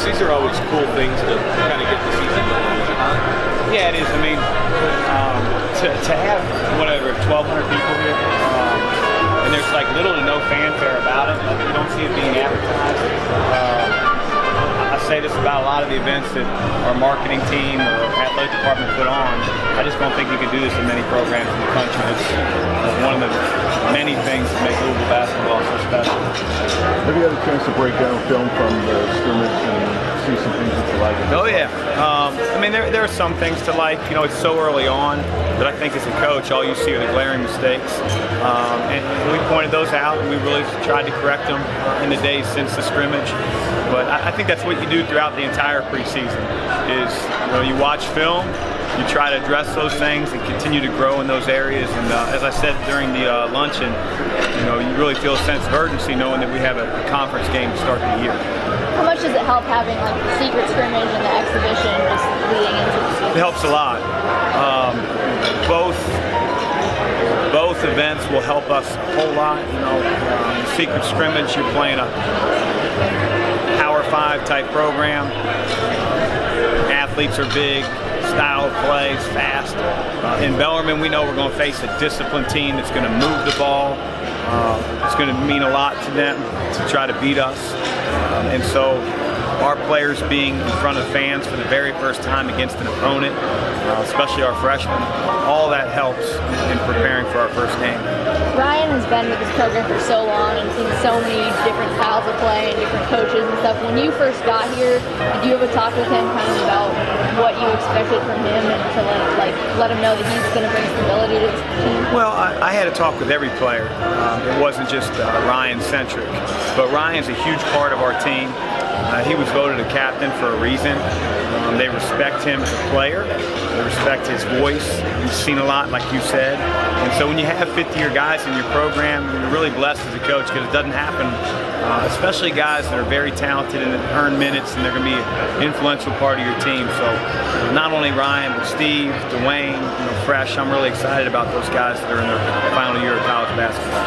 Chris, these are always cool things to kind of get the season going. Yeah, it is. I mean, um, to, to have whatever 1,200 people here, um, and there's like little to no fanfare about it. Like, you don't see it being advertised. Uh, I say this about a lot of the events that our marketing team or athletic department put on. I just don't think you can do this in many programs in the country. It's one of the many things that make Louisville basketball so special. Have you had a chance to break down film from the scrimmage and see some things that you like? Oh yeah. Um, I mean, there, there are some things to like. You know, it's so early on that I think as a coach, all you see are the glaring mistakes. Um, and we pointed those out, and we really tried to correct them in the days since the scrimmage. But I, I think that's what you do throughout the entire preseason. Is you know you watch film, you try to address those things and continue to grow in those areas. And uh, as I said during the uh, luncheon, you know you really feel a sense of urgency knowing that we have a, a conference game to start the year. How much does it help having like the secret scrimmage and the exhibition just leading into the season? It helps a lot. Um, both both events will help us a whole lot. You know, um, secret scrimmage, you're playing a Power Five type program. Athletes are big, style of play is fast. Uh, in Bellarmine, we know we're going to face a disciplined team that's going to move the ball. Uh, it's going to mean a lot to them to try to beat us. Um, and so our players being in front of fans for the very first time against an opponent, uh, especially our freshmen, all that helps in preparing for our first game. Ryan has been with this program for so long and seen so many different styles of play and different coaches and stuff. When you first got here, did you have a talk with him kind of about what you expected from him and to let, like, let him know that he's going to bring stability to the team? Well, I, I had a talk with every player. Um, it wasn't just uh, Ryan centric, but Ryan's a huge part of our team. Uh, he was voted a captain for a reason. Um, they respect him as a player. They respect his voice. He's seen a lot, like you said. And so when you have 50-year guys in your program, you're really blessed as a coach because it doesn't happen, uh, especially guys that are very talented and earn minutes and they're going to be an influential part of your team. So not only Ryan, but Steve, Dwayne, you know, Fresh, I'm really excited about those guys that are in their final year of college basketball.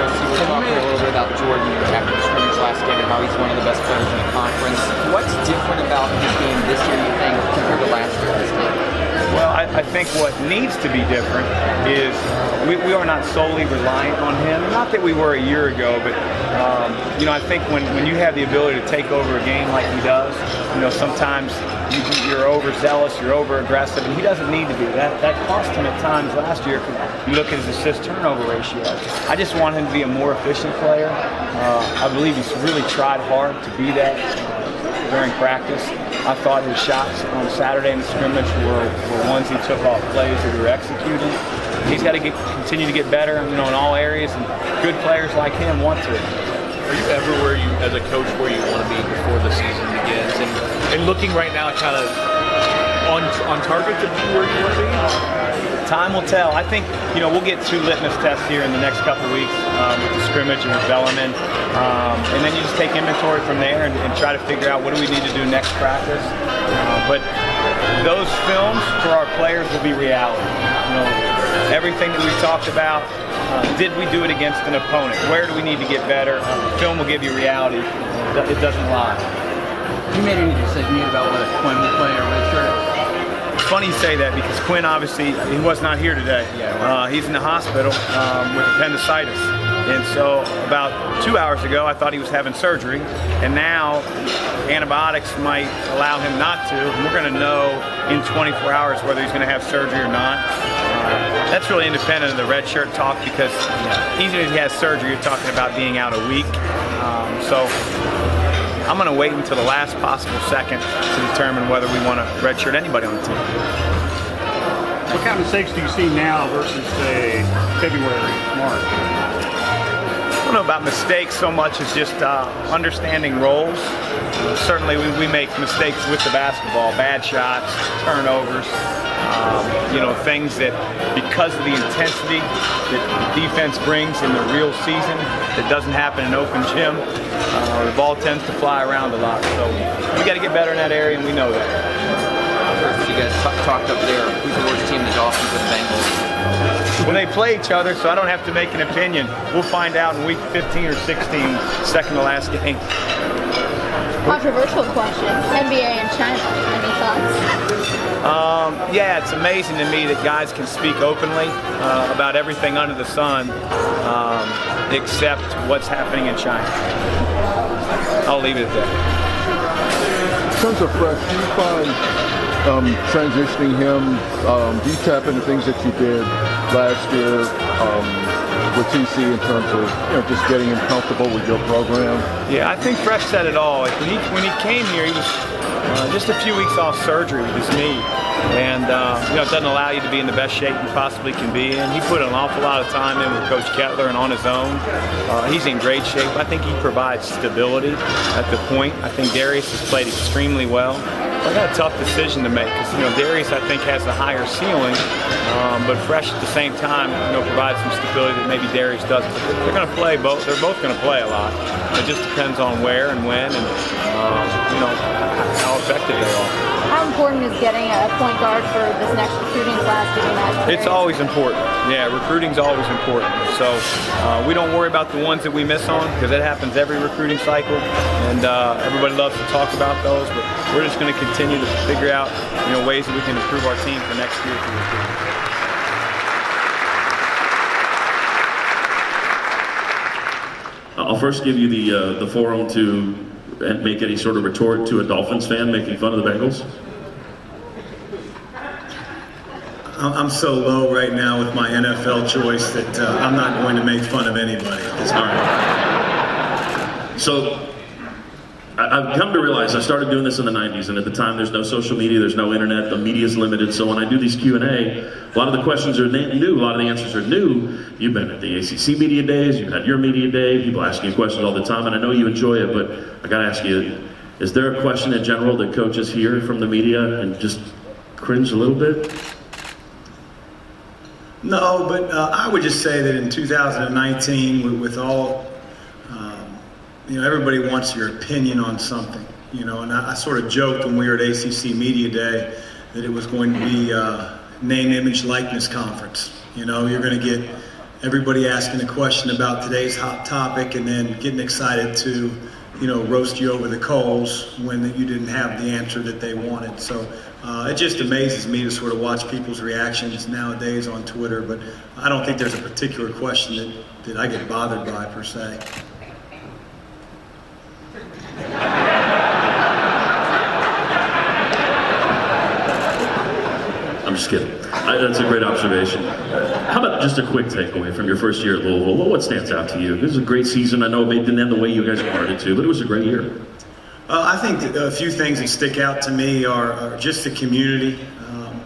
Chris, you were talking a little bit about Jordan after the scrimmage last game and how he's one of the best players in the conference. What's different about his game this year, you think, compared to last year? Well, I, I, think what needs to be different is we, we, are not solely reliant on him. Not that we were a year ago, but um, you know, I think when, when you have the ability to take over a game like he does, you know, sometimes you, are overzealous, you're over aggressive, and he doesn't need to be. That that cost him at times last year. You look at his assist turnover ratio. I just want him to be a more efficient player. Uh, I believe he's really tried hard to be that during practice. I thought his shots on Saturday in the scrimmage were, were ones he took off plays that we were executing. He's got to get, continue to get better, you know, in all areas, and good players like him want to. Are you ever where you, as a coach, where you want to be before the season begins? And, and looking right now, kind of on on target to be where you want to be? Time will tell. I think you know we'll get two litmus tests here in the next couple weeks um, with the scrimmage and with Bellarmine, um, and then you just take inventory from there and, and, try to figure out what do we need to do next practice. Uh, but those films for our players will be reality. You know, everything that we've talked about. Uh, did we do it against an opponent? Where do we need to get better? Uh, film will give you reality. It doesn't lie. You made any decision about whether Quinn will play or redshirt? Funny you say that because Quinn obviously he was not here today. Uh, he's in the hospital um, with appendicitis. And so about two hours ago, I thought he was having surgery, and now antibiotics might allow him not to. And we're going to know in 24 hours whether he's going to have surgery or not. Uh, that's really independent of the red shirt talk because even if he has surgery, you're talking about being out a week. Um, so I'm going to wait until the last possible second to determine whether we want to redshirt anybody on the team. What kind of mistakes do you see now versus, say, February, March? I don't know about mistakes so much as just uh, understanding roles. Certainly, we, we make mistakes with the basketball, bad shots, turnovers, um, you know, things that because of the intensity that the defense brings in the real season that doesn't happen in open gym, uh, the ball tends to fly around a lot. So we got to get better in that area, and we know that. You guys talked up there. Who's the worst team in the Dolphins with Bengals? When they play each other, so I don't have to make an opinion. We'll find out in week 15 or 16, second to last game. Controversial question. NBA and China. Any thoughts? Um, yeah, it's amazing to me that guys can speak openly uh, about everything under the sun um, except what's happening in China. I'll leave it at that. Terms of Fresh, do you find um, transitioning him, um, do you tap into things that you did last year um, with TC in terms of you know just getting him comfortable with your program? Yeah, I think Fresh said it all. Like, when he when he came here, he was uh, just a few weeks off surgery with his knee, and uh, you know it doesn't allow you to be in the best shape you possibly can be in. He put an awful lot of time in with Coach Kettler and on his own. Uh, he's in great shape. I think he provides stability at the point. I think Darius has played extremely well. I got a tough decision to make because you know Darius I think has a higher ceiling, um, but Fresh at the same time you know provides some stability that maybe Darius doesn't. They're going to play both. They're both going to play a lot. It just depends on where and when and um, you know effective they are. How important is getting a point guard for this next recruiting class given that? It's always important. Yeah, recruiting's always important. So uh, we don't worry about the ones that we miss on because it happens every recruiting cycle, and uh, everybody loves to talk about those. But we're just going to continue to figure out you know ways that we can improve our team for next year through recruiting. I'll first give you the uh, the forum to and make any sort of retort to a Dolphins fan making fun of the Bengals. I'm so low right now with my NFL choice that uh, I'm not going to make fun of anybody All right. So I've come to realize I started doing this in the 90s, and at the time there's no social media, there's no internet, the media's limited. So when I do these Q and A, a lot of the questions are new, a lot of the answers are new. You've been at the ACC media days, you've had your media day, people ask you questions all the time, and I know you enjoy it. But I got to ask you, is there a question in general that coaches hear from the media and just cringe a little bit? No, but uh, I would just say that in 2019, with, with all, you know, everybody wants your opinion on something, you know, and I, I sort of joked when we were at ACC Media Day that it was going to be uh, name, image, likeness conference. You know, you're going to get everybody asking a question about today's hot topic and then getting excited to, you know, roast you over the coals when you didn't have the answer that they wanted. So uh, it just amazes me to sort of watch people's reactions nowadays on Twitter, but I don't think there's a particular question that, that I get bothered by per se. Just kidding. I, that's a great observation. How about just a quick takeaway from your first year at Louisville? What, what stands out to you? This was a great season. I know it didn't end the way you guys wanted it to, but it was a great year. Uh, I think a few things that stick out to me are, are just the community. Um,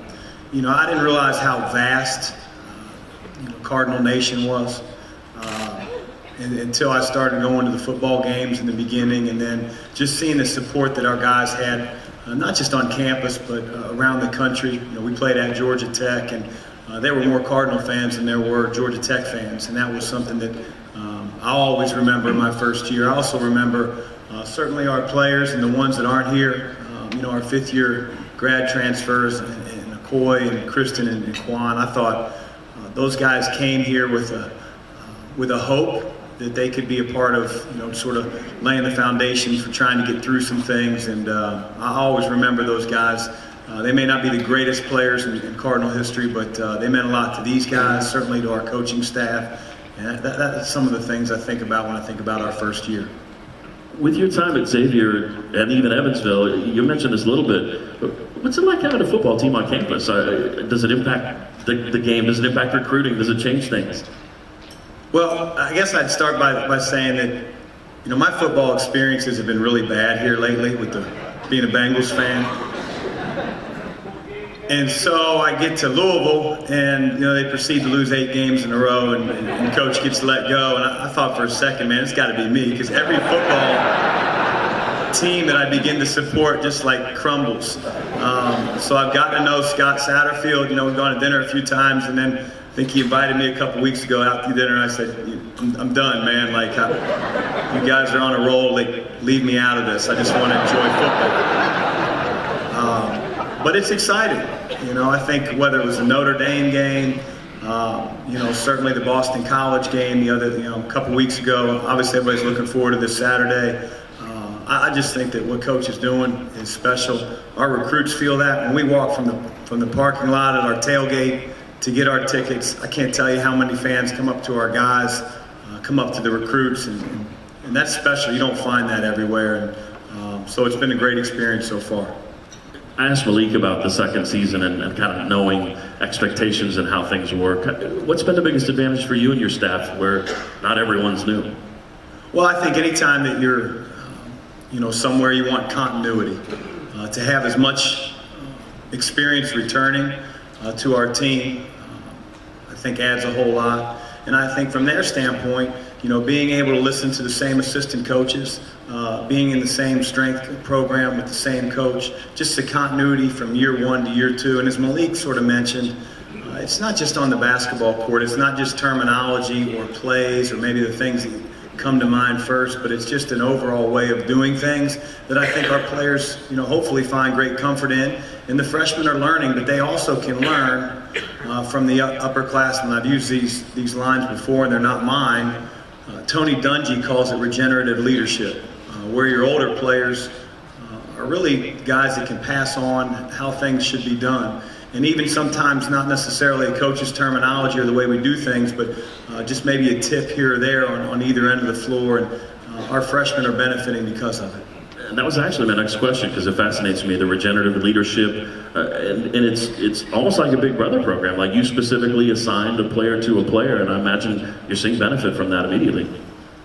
you know, I didn't realize how vast uh, you know, Cardinal Nation was uh, and, until I started going to the football games in the beginning, and then just seeing the support that our guys had, uh, not just on campus but uh, around the country. You know, we played at Georgia Tech, and uh, there were more Cardinal fans than there were Georgia Tech fans, and that was something that um, I'll always remember my first year. I also remember uh, certainly our players and the ones that aren't here. Um, you know, our fifth year grad transfers and, and Akoy and Christen and, and Khwan. I thought uh, those guys came here with a uh, with a hope that they could be a part of, you know, sort of laying the foundation for trying to get through some things. And uh, I always remember those guys. Uh, they may not be the greatest players in, in Cardinal history, but uh, they meant a lot to these guys, certainly to our coaching staff. And that, that, that's some of the things I think about when I think about our first year. With your time at Xavier and even Evansville, you mentioned this a little bit. What's it like having a football team on campus? Uh, does it impact the, the game? Does it impact recruiting? Does it change things? Well, I guess I'd start by, by saying that, you know, my football experiences have been really bad here lately with the being a Bengals fan. And so I get to Louisville, and you know they proceed to lose eight games in a row, and, and, and coach gets let go. And I, I thought for a second, man, it's got to be me, because every football team that I begin to support just like crumbles. Um, so I've gotten to know Scott Satterfield. You know, we've gone to dinner a few times, and then I think he invited me a couple weeks ago to dinner, and I said, "I'm, I'm done, man. Like, I, you guys are on a roll. Like, leave me out of this. I just want to enjoy football." Um, but it's exciting. You know, I think whether it was the Notre Dame game, um, you know, certainly the Boston College game the other, you know, a couple weeks ago. Obviously, everybody's looking forward to this Saturday. Uh, I I just think that what coach is doing is special. Our recruits feel that when we walk from the from the parking lot at our tailgate to get our tickets. I can't tell you how many fans come up to our guys, uh, come up to the recruits, and, and, and that's special. You don't find that everywhere, and um, so it's been a great experience so far. I asked Malik about the second season and, and, kind of knowing expectations and how things work. What's been the biggest advantage for you and your staff where not everyone's new? Well, I think anytime that you're, um, you know, somewhere you want continuity, uh, to have as much experience returning uh, to our team, uh, think adds a whole lot. And I think from their standpoint, you know, being able to listen to the same assistant coaches, uh, being in the same strength program with the same coach, just the continuity from year one to year two. And as Malik sort of mentioned, uh, it's not just on the basketball court. It's not just terminology or plays or maybe the things that come to mind first, but it's just an overall way of doing things that I think our players, you know, hopefully find great comfort in. And the freshmen are learning, but they also can learn uh, from the upper class, and I've used these these lines before, and they're not mine. Uh, Tony Dungy calls it regenerative leadership, uh, where your older players uh, are really guys that can pass on how things should be done and even sometimes not necessarily a coach's terminology or the way we do things, but uh, just maybe a tip here or there on, on either end of the floor. And uh, our freshmen are benefiting because of it. And that was actually my next question because it fascinates me the regenerative leadership, uh, and, and, it's it's almost like a Big Brother program. Like you specifically assigned a player to a player, and I imagine you're seeing benefit from that immediately.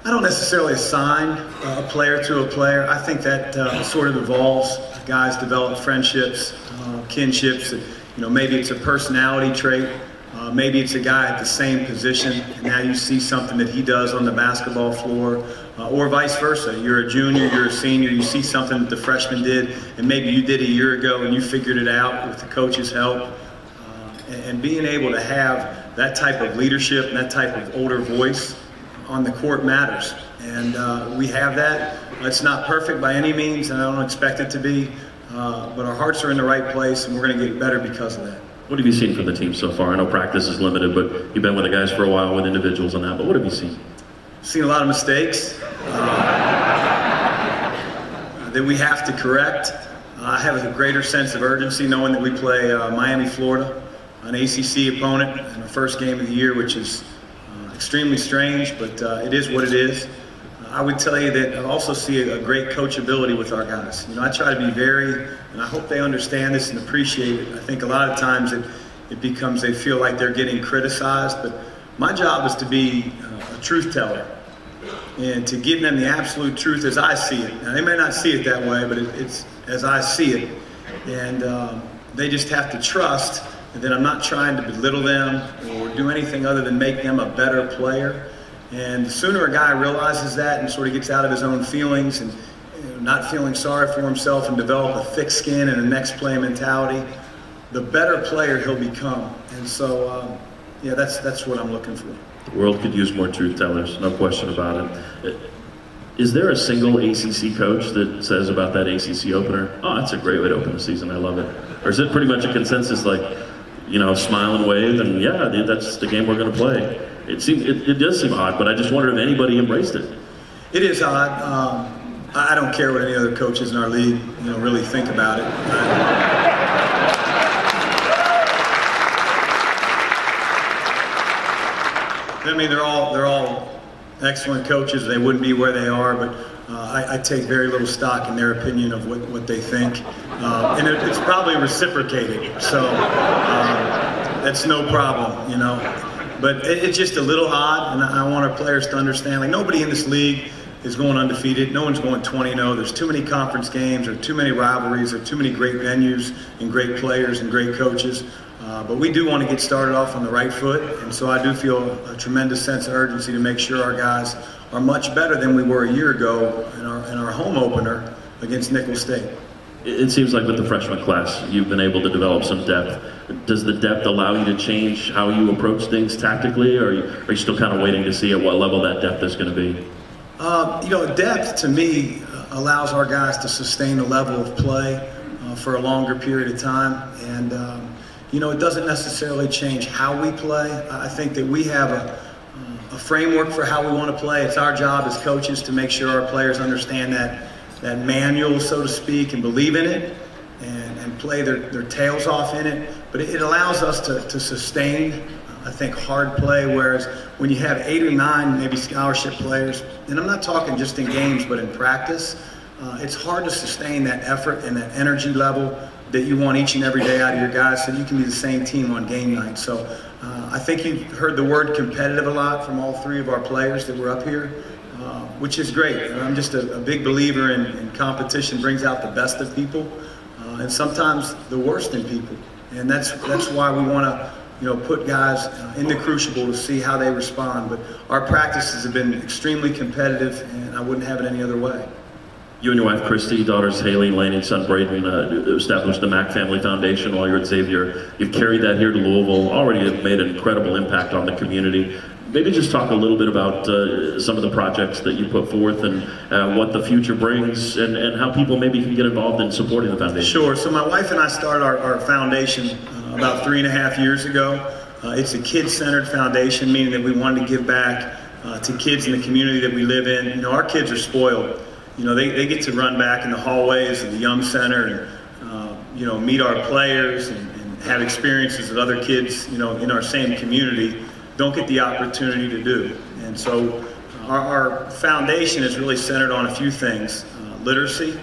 I don't necessarily assign a player to a player. I think that uh, sort of evolves. Guys develop friendships, uh, kinships. You know, maybe it's a personality trait. Uh, maybe it's a guy at the same position, and now you see something that he does on the basketball floor, uh, or vice versa. You're a junior, you're a senior, you see something that the freshman did, and maybe you did a year ago, and you figured it out with the coach's help. Uh, and, and being able to have that type of leadership and that type of older voice on the court matters. And uh, we have that. It's not perfect by any means, and I don't expect it to be. Uh, but our hearts are in the right place, and we're going to get better because of that. What have you seen from the team so far? I know practice is limited, but you've been with the guys for a while with individuals and that. But what have you seen? Seen a lot of mistakes uh, that we have to correct. I have a greater sense of urgency knowing that we play uh, Miami, Florida, an ACC opponent in the first game of the year, which is uh, extremely strange, but uh, it is what it is. I would tell you that I also see a, great coachability with our guys. You know, I try to be very, and I hope they understand this and appreciate it. I think a lot of times it, it becomes they feel like they're getting criticized, but my job is to be uh, a truth teller and to give them the absolute truth as I see it. Now, they may not see it that way, but it, it's as I see it. And um, they just have to trust that I'm not trying to belittle them or do anything other than make them a better player. And the sooner a guy realizes that and sort of gets out of his own feelings and you know, not feeling sorry for himself and develop a thick skin and a next play mentality, the better player he'll become. And so, um, yeah, that's that's what I'm looking for. The world could use more truth tellers, no question about it. Is there a single ACC coach that says about that ACC opener, oh, that's a great way to open the season, I love it? Or is it pretty much a consensus like, you know, smile and wave and yeah, dude, that's the game we're going to play? It seems it, it, does seem odd, but I just wonder if anybody embraced it. It is odd. Um, I don't care what any other coaches in our league, you know, really think about it. I mean, they're all they're all excellent coaches. They wouldn't be where they are, but uh, I, I, take very little stock in their opinion of what, what they think, uh, and it, it's probably reciprocated. So uh, that's no problem, you know. But it, it's just a little odd, and I want our players to understand. Like nobody in this league is going undefeated. No one's going 20-0. There's too many conference games, or too many rivalries, or too many great venues and great players and great coaches. Uh, but we do want to get started off on the right foot, and so I do feel a tremendous sense of urgency to make sure our guys are much better than we were a year ago in our in our home opener against Nicholls State. It seems like with the freshman class, you've been able to develop some depth. Does the depth allow you to change how you approach things tactically, or are you, are you still kind of waiting to see at what level that depth is going to be? Uh, you know, depth to me allows our guys to sustain a level of play uh, for a longer period of time. And, um, you know, it doesn't necessarily change how we play. I think that we have a, a framework for how we want to play. It's our job as coaches to make sure our players understand that that manual, so to speak, and believe in it and, and play their, their tails off in it. But it, allows us to, to sustain, I think, hard play. Whereas when you have eight or nine, maybe scholarship players, and I'm not talking just in games, but in practice, uh, it's hard to sustain that effort and that energy level that you want each and every day out of your guys so you can be the same team on game night. So uh, I think you've heard the word competitive a lot from all three of our players that were up here, which is great. I'm just a, a big believer in, in, competition brings out the best of people uh, and sometimes the worst in people. And that's, that's why we want to you know, put guys uh, in the crucible to see how they respond. But our practices have been extremely competitive, and I wouldn't have it any other way. You and your wife Christy, daughters Haley, Lane, and son Braden uh, established the Mack Family Foundation while you're at Xavier. You've carried that here to Louisville, already have made an incredible impact on the community. Maybe just talk a little bit about uh, some of the projects that you put forth and uh, what the future brings and, and how people maybe can get involved in supporting the foundation. Sure. So my wife and I started our, our foundation uh, about three and a half years ago. Uh, it's a kid-centered foundation, meaning that we wanted to give back uh, to kids in the community that we live in. You know, our kids are spoiled you know, they, they get to run back in the hallways of the Yum Center and, uh, you know, meet our players and, and, have experiences with other kids, you know, in our same community don't get the opportunity to do. And so our, our foundation is really centered on a few things. Uh, literacy,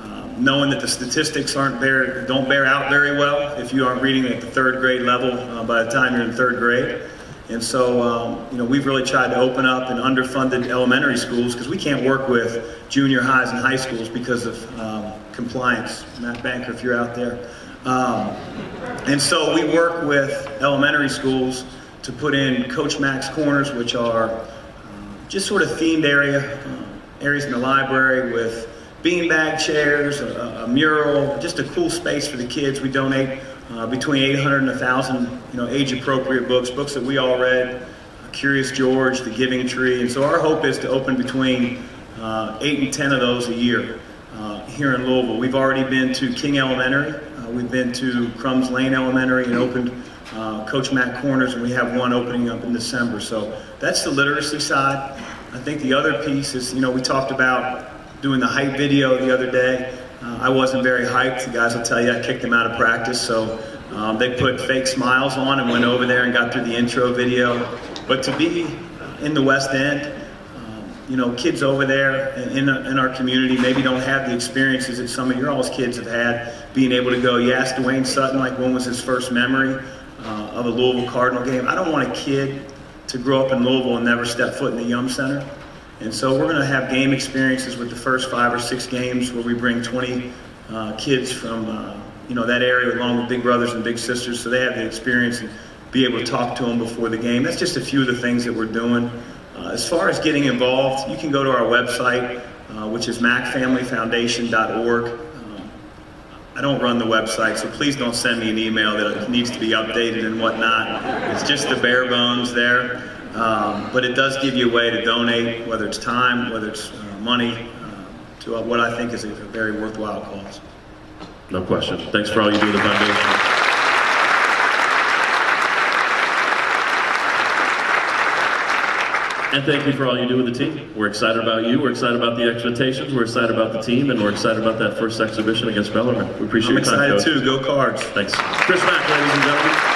uh, knowing that the statistics aren't bear, don't bear out very well if you aren't reading at the third grade level uh, by the time you're in third grade. And so, um, you know, we've really tried to open up in underfunded elementary schools because we can't work with junior highs and high schools because of um, compliance. Matt Banker, if you're out there. Um, and so we work with elementary schools to put in Coach Mack's Corners, which are uh, just sort of themed area, uh, areas in the library with beanbag chairs, a, a mural, just a cool space for the kids. We donate uh, between 800 and 1,000, you know, age-appropriate books, books that we all read, uh, Curious George, The Giving Tree, and so our hope is to open between uh, eight and 10 of those a year uh, here in Louisville. We've already been to King Elementary, we've been to Crums Lane Elementary and opened uh, Coach Mack's Corners, and we have one opening up in December. So that's the literacy side. I think the other piece is, you know, we talked about doing the hype video the other day. Uh, I wasn't very hyped. The guys will tell you I kicked them out of practice. So um, they put fake smiles on and went over there and got through the intro video. But to be in the West End, um, you know, kids over there in, in our community maybe don't have the experiences that some of your all's kids have had. Being able to go, you asked Dwayne Sutton, like when was his first memory uh, of a Louisville Cardinal game. I don't want a kid to grow up in Louisville and never step foot in the Yum Center. And so we're going to have game experiences with the first five or six games where we bring 20 uh, kids from uh, you know that area along with big brothers and big sisters, so they have the experience and be able to talk to them before the game. That's just a few of the things that we're doing. Uh, as far as getting involved, you can go to our website, uh, which is mackfamilyfoundation.org. I don't run the website, so please don't send me an email that needs to be updated and whatnot. It's just the bare bones there. Um, but it does give you a way to donate, whether it's time, whether it's uh, money, uh, to what I think is a, very worthwhile cause. No question. Thanks for all you do the foundation. And thank you for all you do with the team. We're excited about you. We're excited about the expectations. We're excited about the team, and we're excited about that first exhibition against Bellarmine. We appreciate I'm your time, excited Coach. too. Go Cards. Thanks. Chris Mack, ladies and gentlemen.